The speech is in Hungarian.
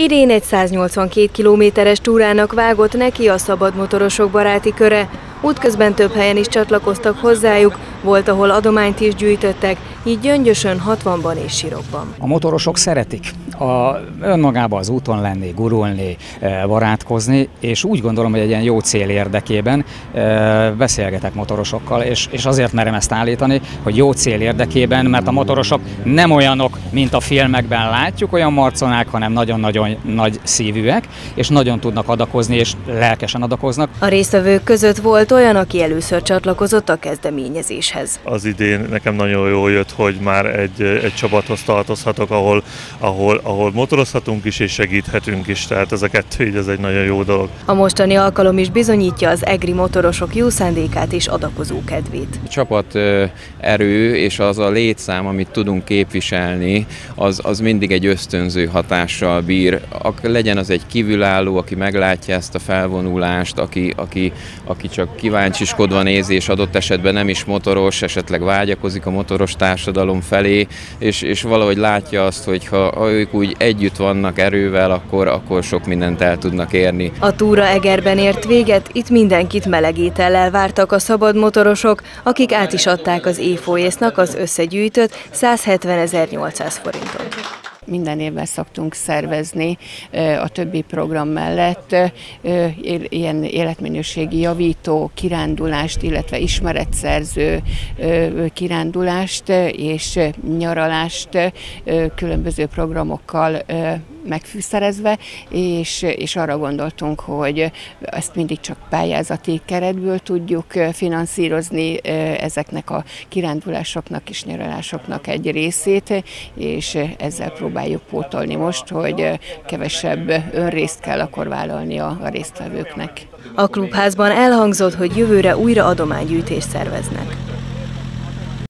Idén egy 182 kilométeres túrának vágott neki a szabadmotorosok baráti köre. Útközben több helyen is csatlakoztak hozzájuk, volt, ahol adományt is gyűjtöttek, így gyöngyösön 60-ban és sirokban. A motorosok szeretik a, önmagában az úton lenni, gurulni, eh, barátkozni, és úgy gondolom, hogy egy ilyen jó cél érdekében eh, beszélgetek motorosokkal, és, és azért merem ezt állítani, hogy jó cél érdekében, mert a motorosok nem olyanok, mint a filmekben látjuk, olyan marconák, hanem nagyon-nagyon nagy szívűek, és nagyon tudnak adakozni, és lelkesen adakoznak. A résztvevők között volt olyan, aki először csatlakozott a kezdeményezéshez. Az idén nekem nagyon jól jött, hogy már egy, egy csapathoz tartozhatok, ahol, ahol, ahol motorozhatunk is és segíthetünk is, tehát ez a kettő így ez egy nagyon jó dolog. A mostani alkalom is bizonyítja az EGRI motorosok jó szándékát és adakozó kedvét. A csapat erő és az a létszám, amit tudunk képviselni, az, az mindig egy ösztönző hatással bír. Ak, legyen az egy kívülálló, aki meglátja ezt a felvonulást, aki, aki, aki csak kíváncsiskodva nézi, és adott esetben nem is motoros, esetleg vágyakozik a motoros társadalom felé, és, és valahogy látja azt, hogy ha, ha ők úgy együtt vannak erővel, akkor, akkor sok mindent el tudnak érni. A túra Egerben ért véget, itt mindenkit melegétellel vártak a szabad motorosok, akik át is adták az éfolyésznak az összegyűjtött 170.800 forintot minden évben szoktunk szervezni a többi program mellett ilyen életminőségi javító kirándulást, illetve ismeretszerző kirándulást és nyaralást különböző programokkal megfűszerezve, és, és arra gondoltunk, hogy ezt mindig csak pályázati keretből tudjuk finanszírozni ezeknek a kirándulásoknak és nyaralásoknak egy részét, és ezzel próbáljuk pótolni most, hogy kevesebb önrészt kell akkor vállalni a, résztvevőknek. A klubházban elhangzott, hogy jövőre újra adománygyűjtést szerveznek.